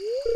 Woo!